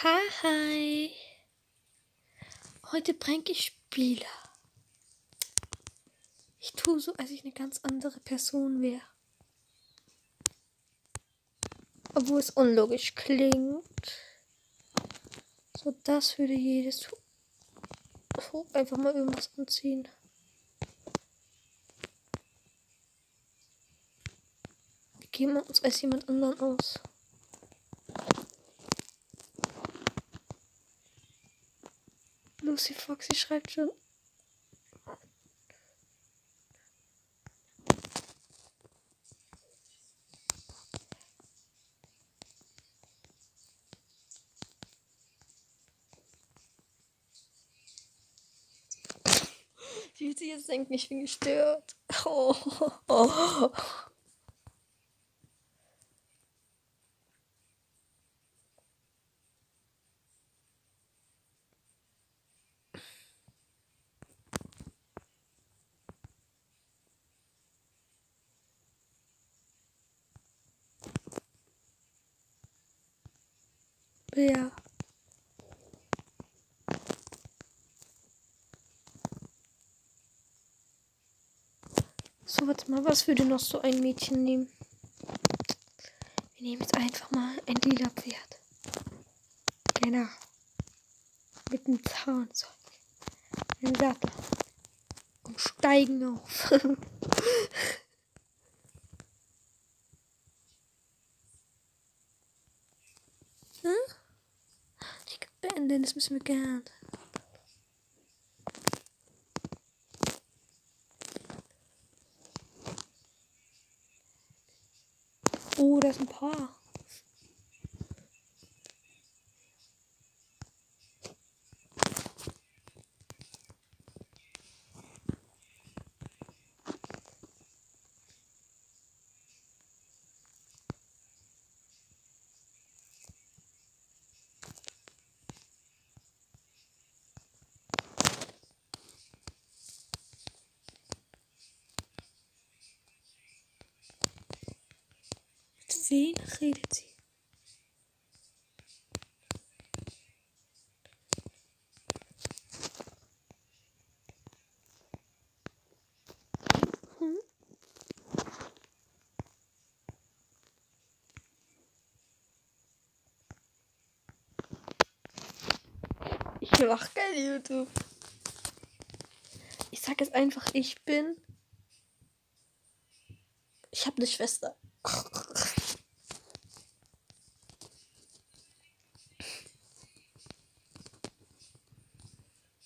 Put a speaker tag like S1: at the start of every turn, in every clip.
S1: Hi. Heute prank ich Spieler. Ich tue so, als ich eine ganz andere Person wäre. Obwohl es unlogisch klingt. So, das würde jedes so, einfach mal irgendwas anziehen. Wir geben uns als jemand anderen aus. Lucy Foxy schreibt schon. Die wird sich jetzt denken, ich bin gestört. Oh, oh. Ja. So, warte mal, was würde noch so ein Mädchen nehmen? Wir nehmen jetzt einfach mal ein lila Pferd. Genau. Mit einem Zahnzeug. Ein Sattel. Und steigen auf. hm? Ich beenden, das müssen wir gern. Oh, da ist ein Paar. Mit wen redet sie? Hm? Mach kein YouTube. Ich sag jetzt einfach, ich bin. Ich habe eine Schwester.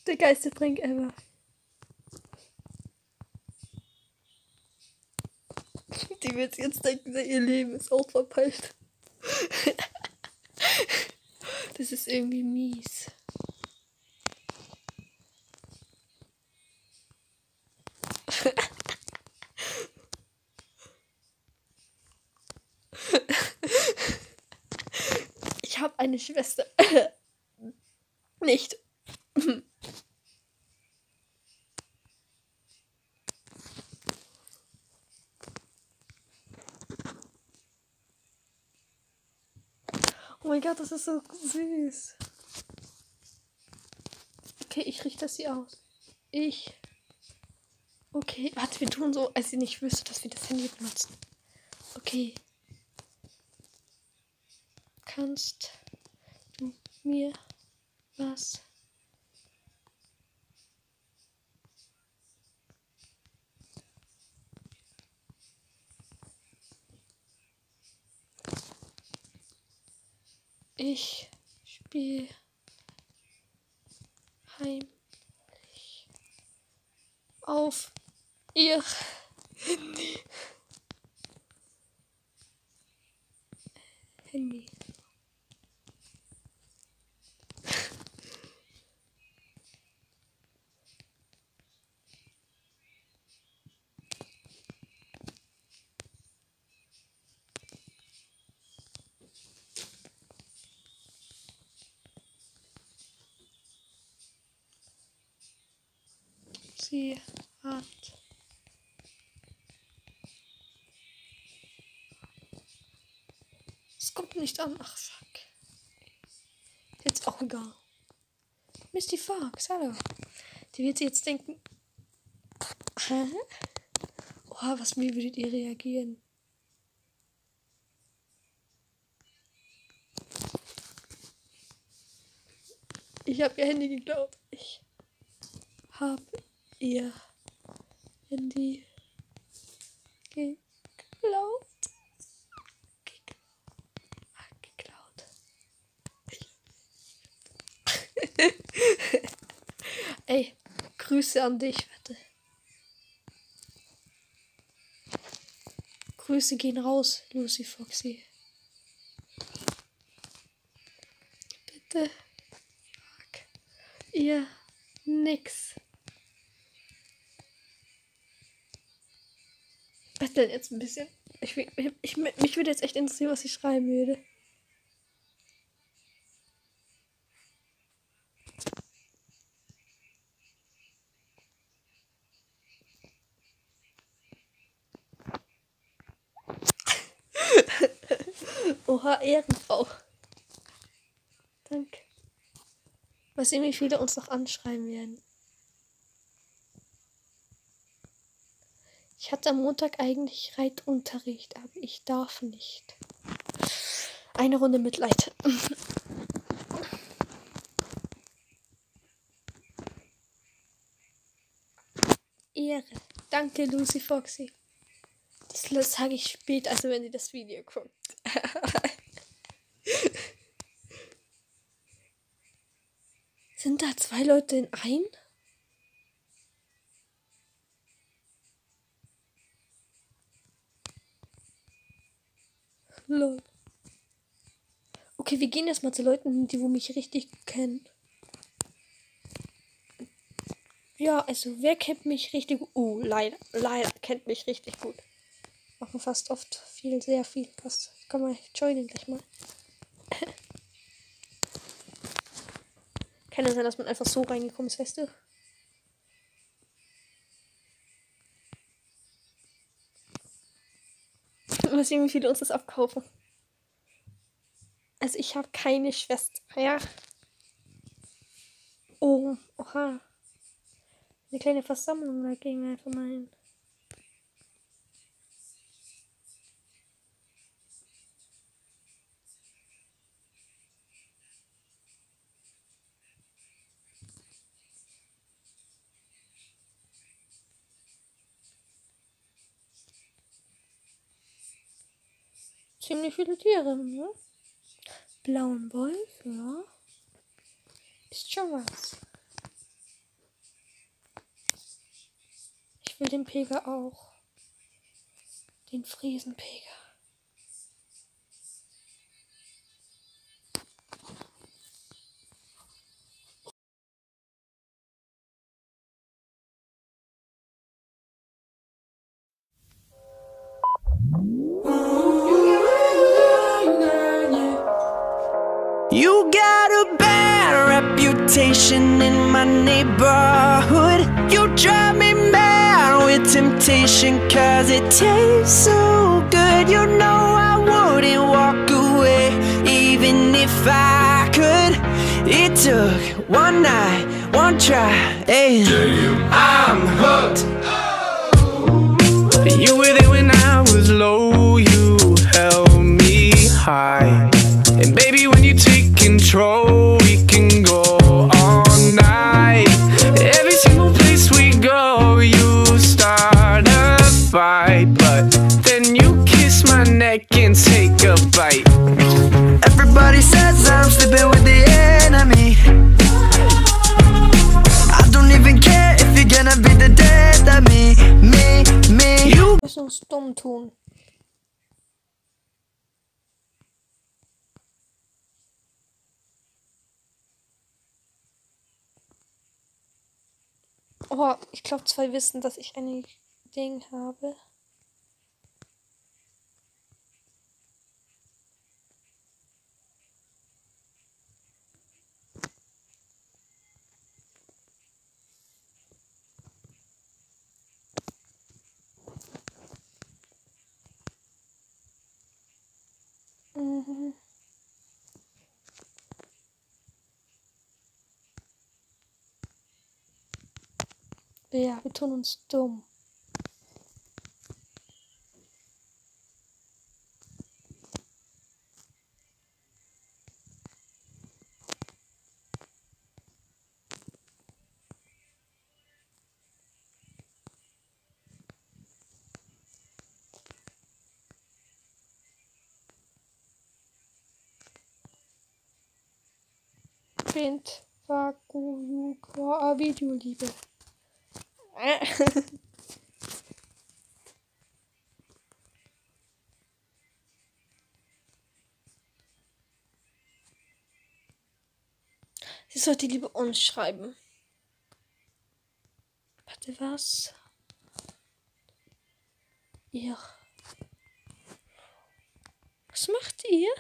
S1: Der geilste Prank ever. Die wird jetzt denken, ihr Leben ist auch verpeilt. Das ist irgendwie mies. Ich habe eine Schwester. Nicht. Oh mein Gott, das ist so süß. Okay, ich richte das hier aus. Ich. Okay, warte, wir tun so, als sie nicht wüsste, dass wir das Handy benutzen. Okay. Kannst mir was Ich spiele heimlich auf ihr Handy. Handy. Sie hat Es kommt nicht an. Ach, fuck. Jetzt auch egal. Misty Fox, hallo. Die wird sich jetzt denken. Hä? Oha, was wie würdet ihr reagieren? Ich habe ihr Handy geklaut. Ich habe ihr Handy geklaut. Geklaut. Ey, Grüße an dich, warte. Grüße gehen raus, Lucy Foxy. Bitte. Sag ihr nix. Betteln jetzt ein bisschen. Ich, ich, ich, mich würde jetzt echt interessieren, was ich schreiben würde. Oha, Ehrenfrau. Danke. Mal sehen, wie viele uns noch anschreiben werden. Ich hatte am Montag eigentlich Reitunterricht, aber ich darf nicht. Eine Runde Mitleid. Ehre. Danke, Lucy Foxy. Das sage ich später, also wenn sie das Video guckt. Sind da zwei Leute in ein? Lol. Okay, wir gehen erstmal zu Leuten, die wo mich richtig kennen. Ja, also wer kennt mich richtig gut? Oh, leider, leider kennt mich richtig gut. Machen fast oft viel, sehr viel. Was kann man joinen gleich mal. Kann ja sein, dass man einfach so reingekommen ist, weißt du? Mal sehen, wie viele uns das abkaufen. Also ich habe keine Schwester, ja. Oh, oha. Eine kleine Versammlung, da gehen einfach mal hin. Ziemlich viele Tiere, ne? Blauen Wolf, ja. Ist schon was. Ich will den Pega auch. Den Friesenpega.
S2: Temptation, cause it tastes so good. You know I wouldn't walk away, even if I could. It took one night, one try, and I'm hooked. You were there when I was low, you held me high. And baby, when you take control,
S1: Oh, ich glaube, zwei wissen, dass ich ein Ding habe. Mhm. Ja, wir tun uns dumm. Print, Vaku, Yuka, Videoliebe. Sie sollte lieber uns schreiben. Warte, was? Ihr. Was macht ihr?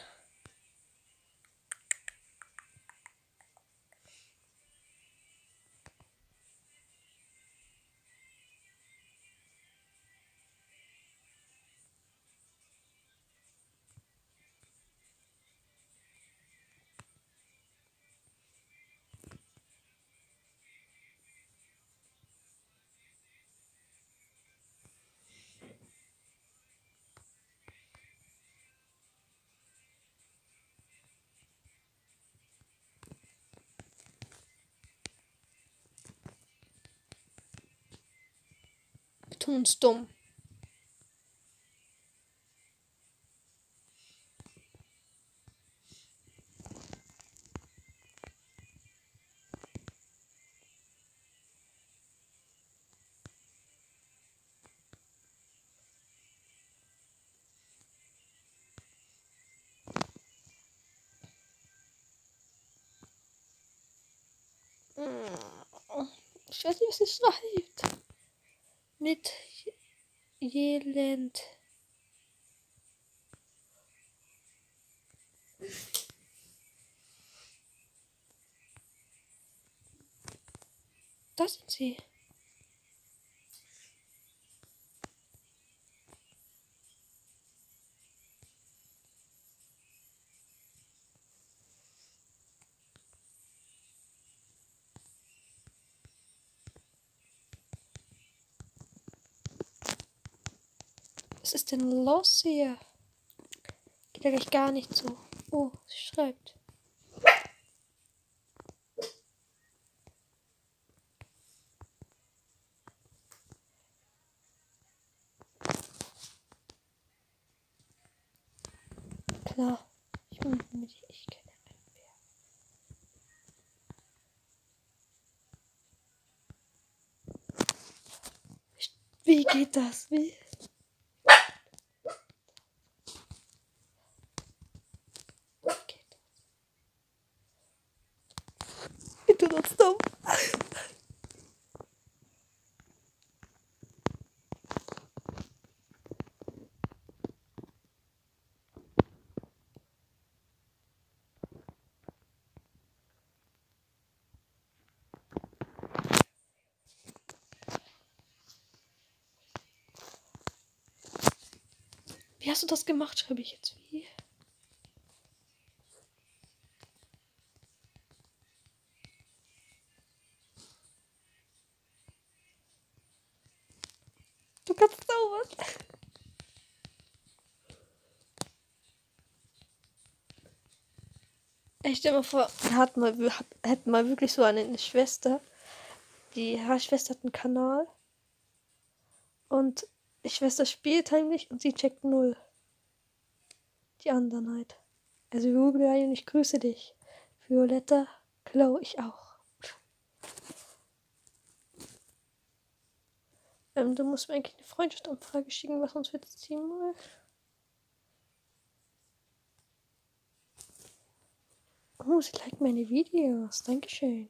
S1: Wir tun uns dumm. Ich weiß nicht, was es schreibt. Mit Jelend. Da sind sie. Denn los hier? Geht ja gleich gar nicht so. Oh, sie schreibt. Klar. Ich bin mit ich kenne wer. Wie geht das? Wie? geht. Wir tun uns dumm. Wie hast du das gemacht? Schreibe ich jetzt wie? Du kannst zaubern. Ich stell mir vor, hatten mal, hat- hätten mal wirklich so eine Schwester. Die ihre Schwester hat einen Kanal. Und die Schwester spielt heimlich und sie checkt null. Die anderen halt. Also Jubiläum, ich grüße dich. Violetta, Chloe, ich auch. Ähm, du musst mir eigentlich eine Freundschaftsanfrage schicken, was uns jetzt ziehen will. Oh, sie liked meine Videos. Dankeschön.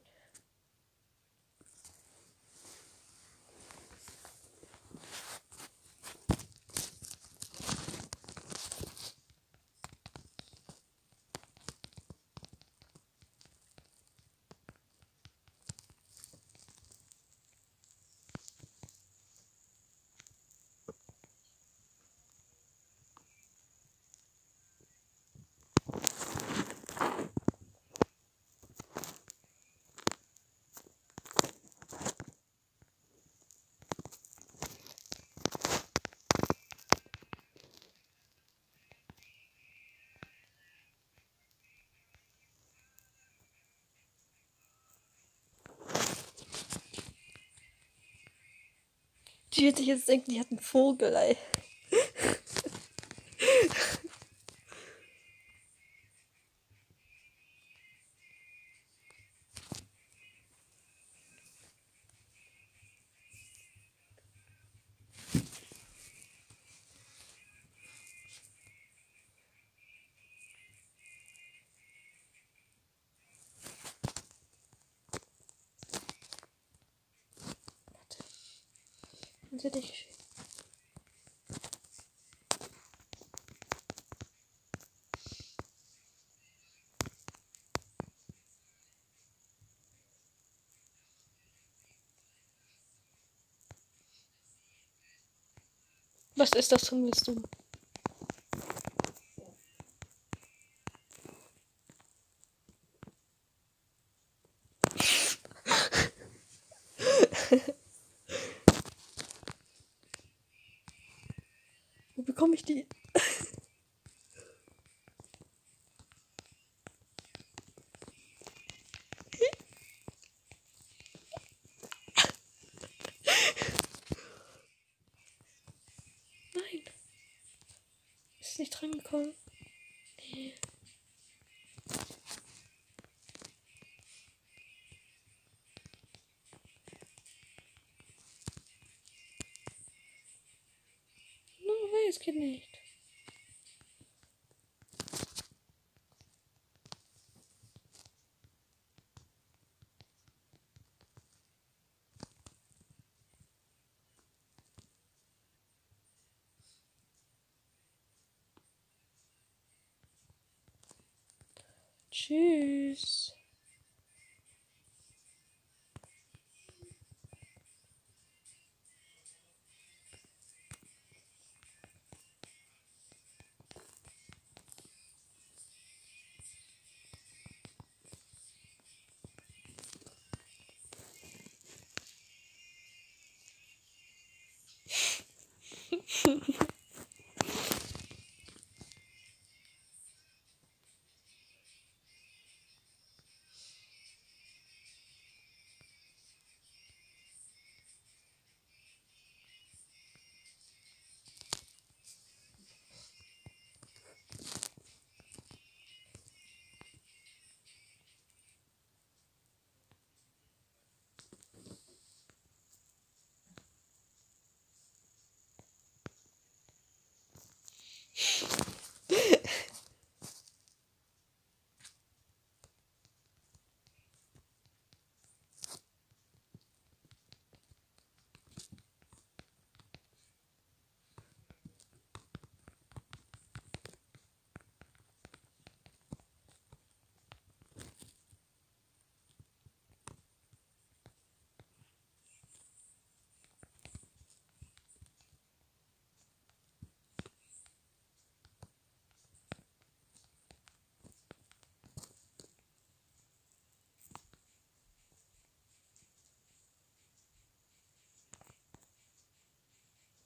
S1: Die wird sich jetzt denken, die hat einen Vogel, ey. Geschrieben? Was ist das für ein? Wo bekomme ich die? Nein. Ist nicht dran gekommen. Nee. No way, es geht nicht. Tschüss.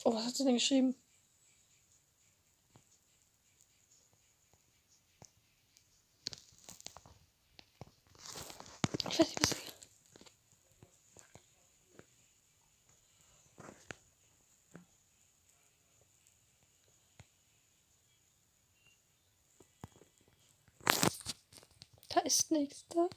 S1: Oh, was hat sie denn geschrieben? Ich weiß nicht, was sie... Da ist nichts da.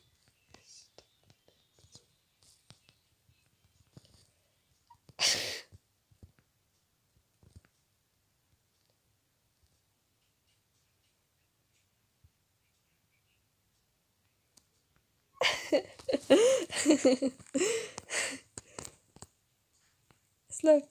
S1: Es läuft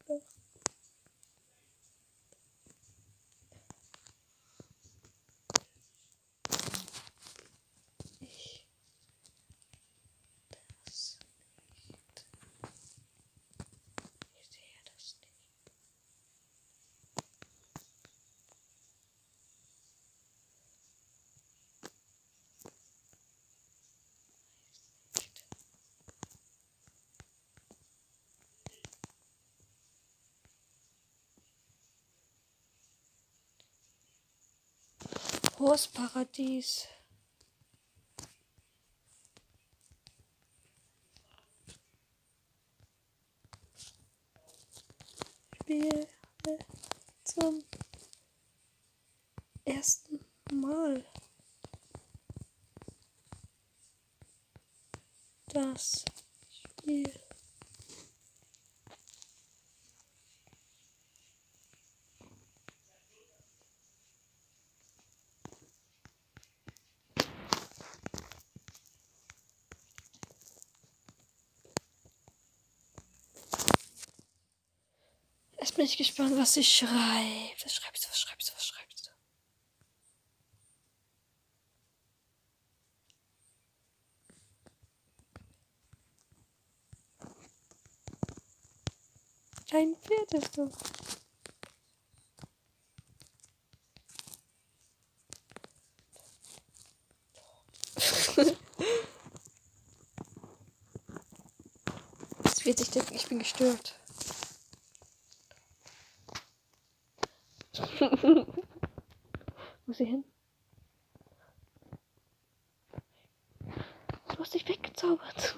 S1: Horstparadies. spiele zum ersten Mal das Spiel. Bin ich gespannt, was sie schreibt. Was schreibt sie, was schreibt sie, was schreibt sie? Ein Pferd ist du. Das wird sich denken, ich bin gestört. Wo ist sie hin? Du hast dich weggezaubert.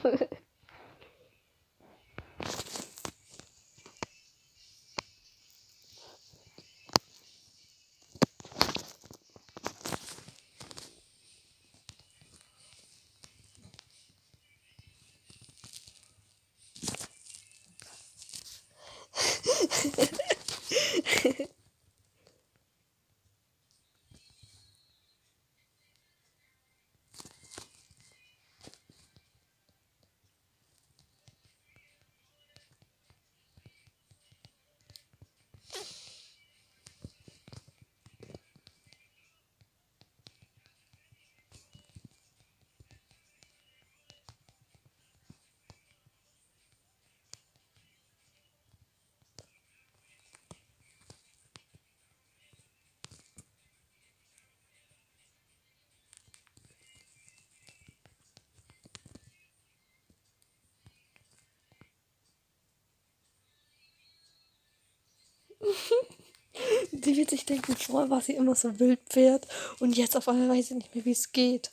S1: Die wird sich denken, vorher war sie immer so Wildpferd und jetzt auf einmal weiß sie nicht mehr, wie es geht.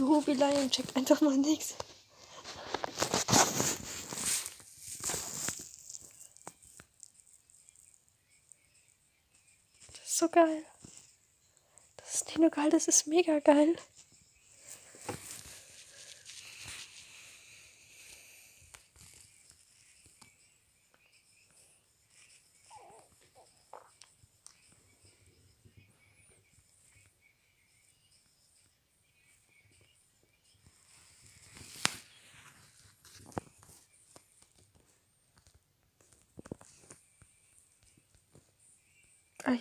S1: Ruby Lion checkt einfach mal nichts. Das ist so geil. Das ist nicht nur geil, das ist mega geil.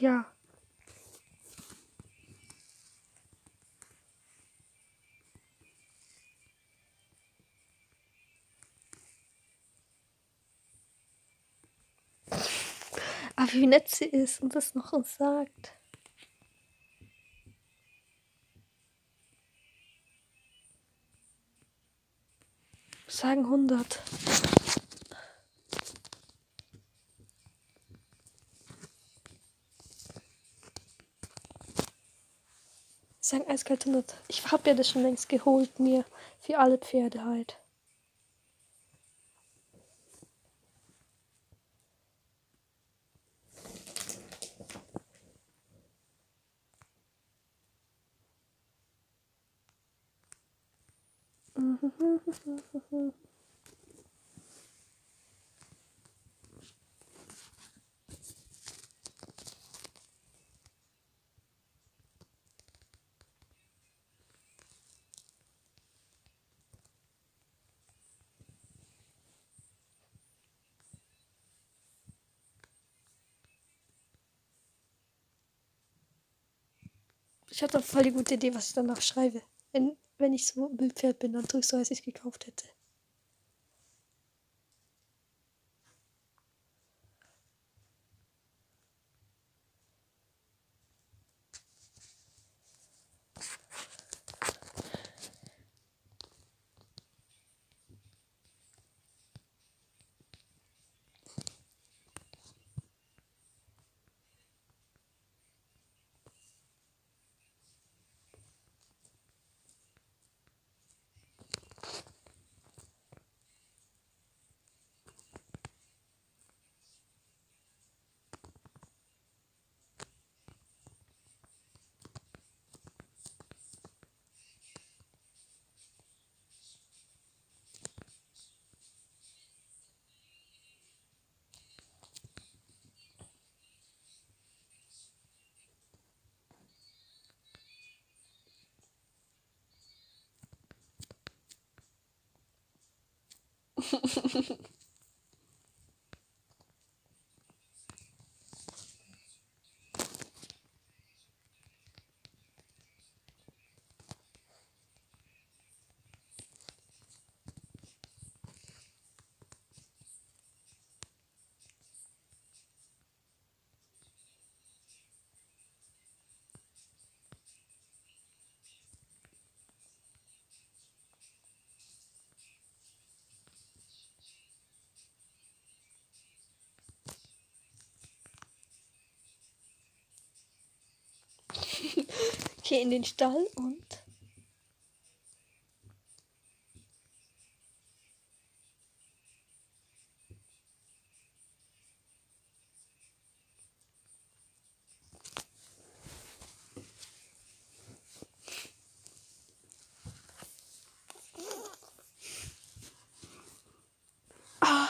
S1: Ja. Aber wie nett sie ist und das noch uns sagt. Sagen 100. Sagen eiskalt 100. Ich hab ja das schon längst geholt mir. Für alle Pferde halt. Ich hatte voll die gute Idee, was ich danach schreibe. Wenn, wenn ich so Bildpferd bin, dann ich so, als ich es gekauft hätte. ハハハハ。Okay, in den Stall und. Ah.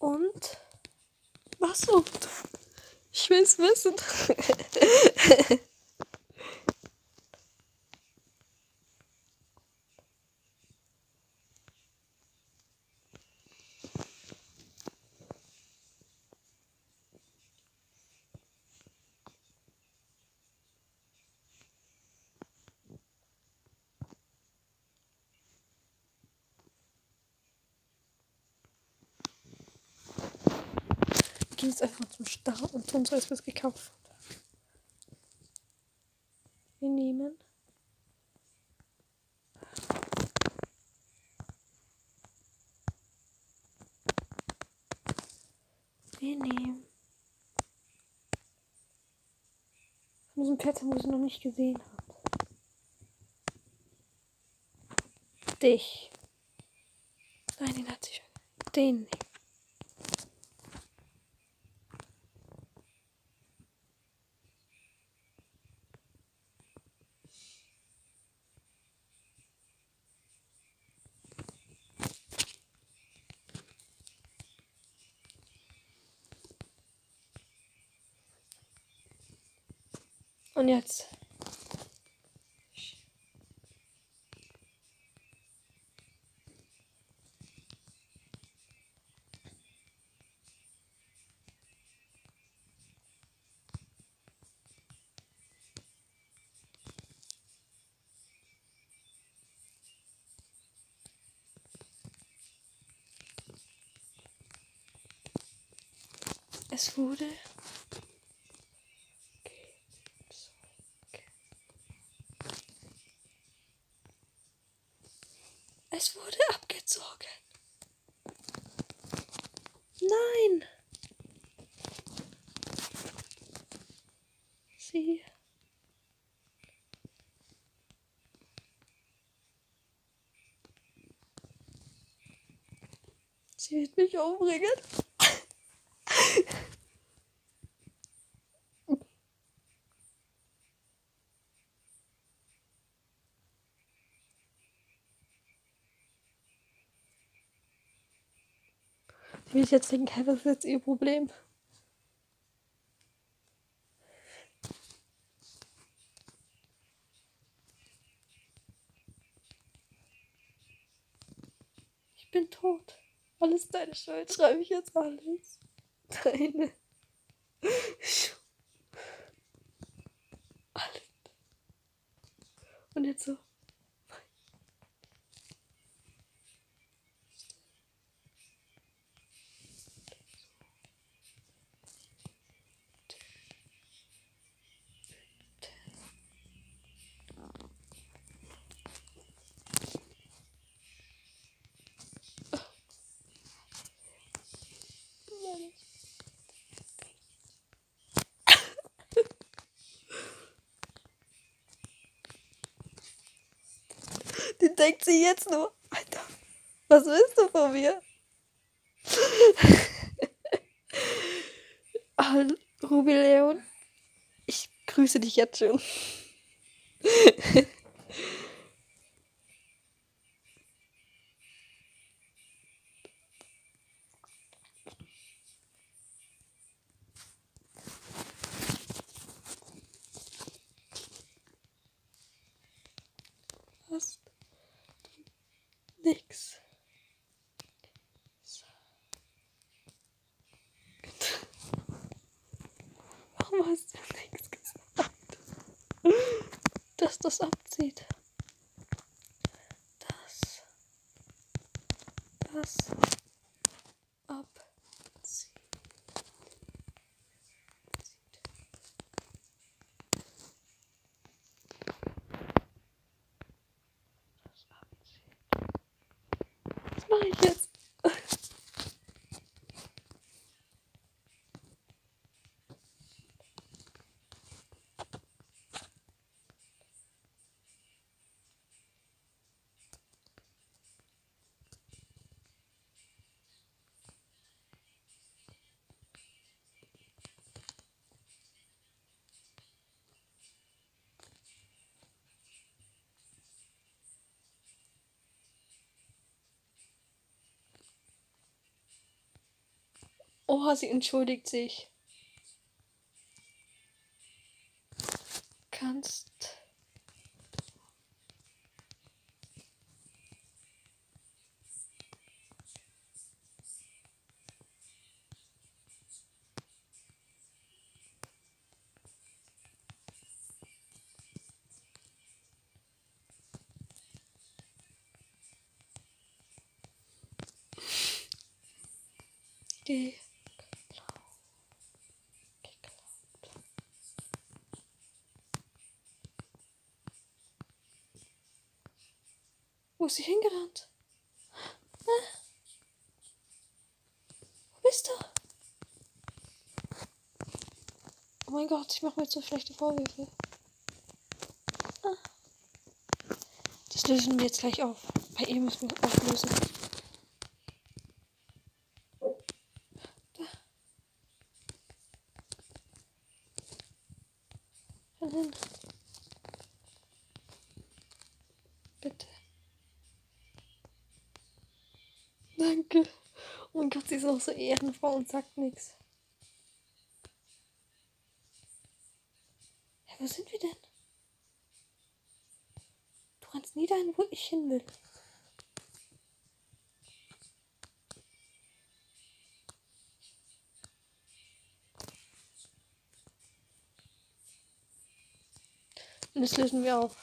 S1: Und was und? Ich will es wissen. Wir gehen jetzt einfach zum Stall und tun so, als wir es gekauft. Wir nehmen. Wir nehmen. Von diesem Pferd, wo ich noch nicht gesehen habe. Dich. Nein, den hat sie schon. Den nehmen. Jetzt. Es wurde Es wurde abgezogen. Nein. Sie. Sie wird mich umbringen. Sie wird jetzt denken, was ist jetzt ihr Problem? Ich bin tot. Alles deine Schuld, schreibe ich jetzt alles. Deine. Alles. Und jetzt so. Die denkt sie jetzt nur, Alter, was willst du von mir? Ruby Leon, ich grüße dich jetzt schon. Hast nix. Warum hast du nichts gesagt? Dass das abzieht. Das. Das. Abzieht. Das abzieht. Was mache ich jetzt? Oha, sie entschuldigt sich. Ist sie hingerannt? Wo bist du? Oh mein Gott, ich mache mir jetzt so schlechte Vorwürfe. Ah. Das lösen wir jetzt gleich auf. Bei ihr müssen wir auflösen. Da. Hin. Bitte. Danke. Oh mein Gott, sie ist auch so ehrenvoll und sagt nichts. Ja, wo sind wir denn? Du rennst nie dahin, wo ich hin will. Und das lösen wir auf.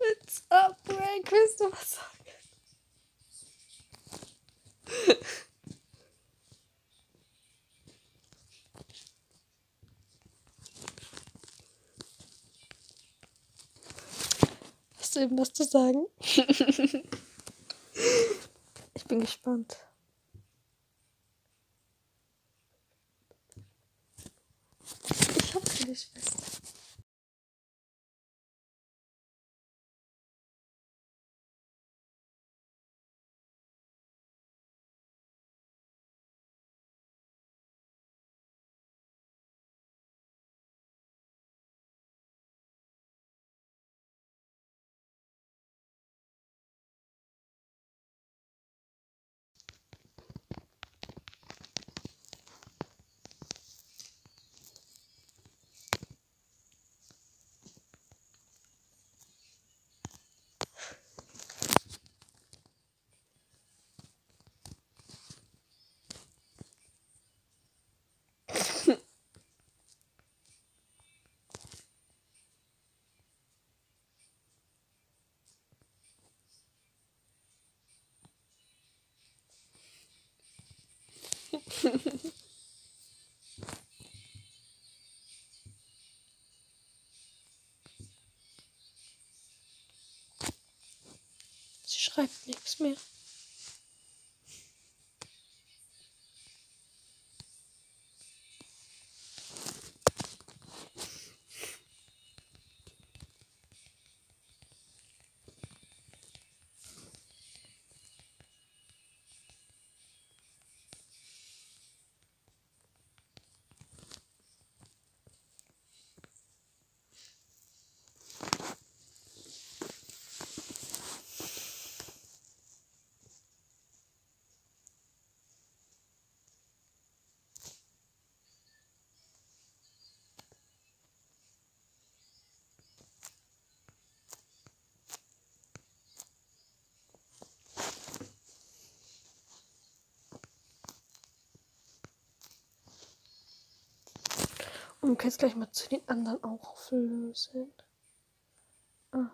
S1: It's up, Frank. Willst du was sagen? Hast du eben was zu sagen? ich bin gespannt. Ich hab keine Schwester. Sie schreibt nichts mehr. Und du kannst gleich mal zu den anderen auch auflösen. Ah.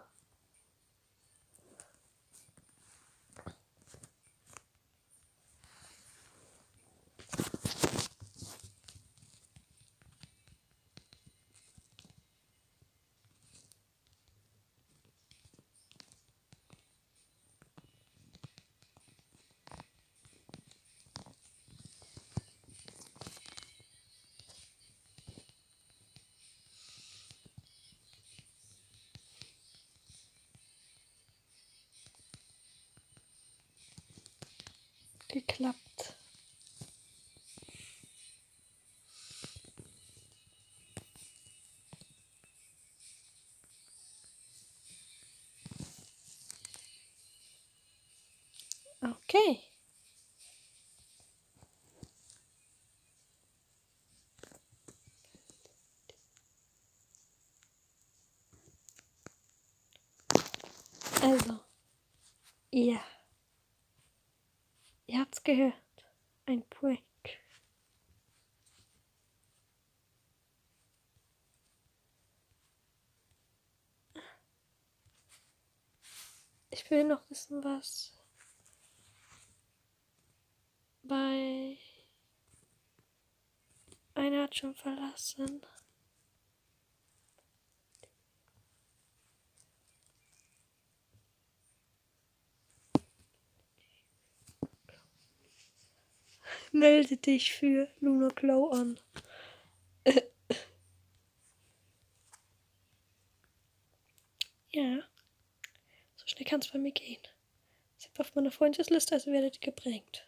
S1: Geklappt. Okay. Also, ja. Gehört. Ein Prank. Ich will noch wissen, was bei einer hat schon verlassen. Melde dich für Luna Claw an. ja. So schnell kann es bei mir gehen. Ich habe auf meiner Freundesliste, also werdet ihr geprägt.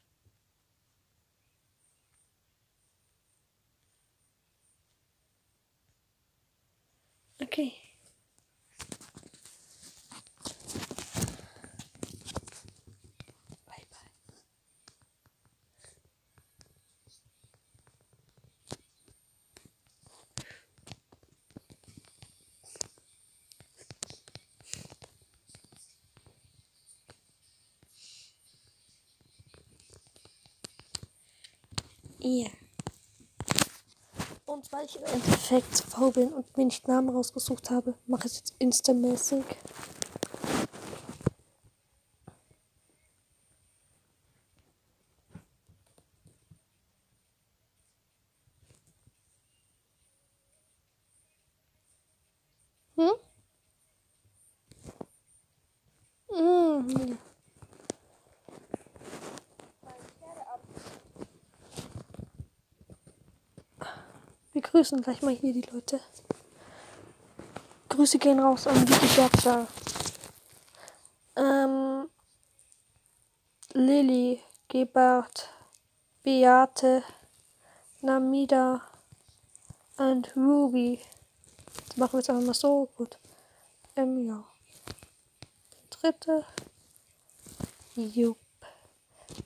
S1: Ja. Und weil ich im Endeffekt faul bin und mir nicht Namen rausgesucht habe, mache ich es jetzt instantmäßig. Wir grüßen gleich mal hier die Leute. Grüße gehen raus an die Bergsa. Ähm, Lilly, Gebert, Beate, Namida und Ruby. Das machen wir jetzt einfach mal so gut. Ähm, ja. Dritte. Jupp.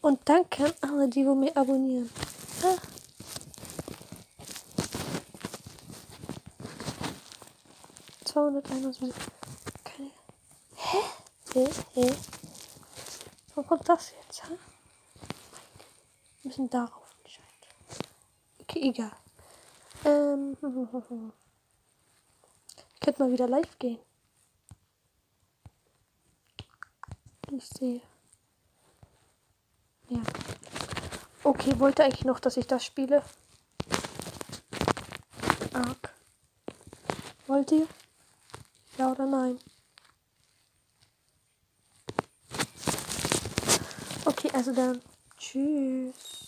S1: Und danke an alle, die wo mir abonnieren. Ah. Zweihunderteinundzwanzig. Keine. Hä? Hä? Hä? Wo kommt das jetzt? Hä? Wir müssen darauf entscheiden. Okay, egal. Ähm. Ich könnte mal wieder live gehen. Ich sehe. Ja. Okay, wollte eigentlich noch, dass ich das spiele. Arg. Wollt ihr? Ja oder nein? Okay, also dann. Tschüss.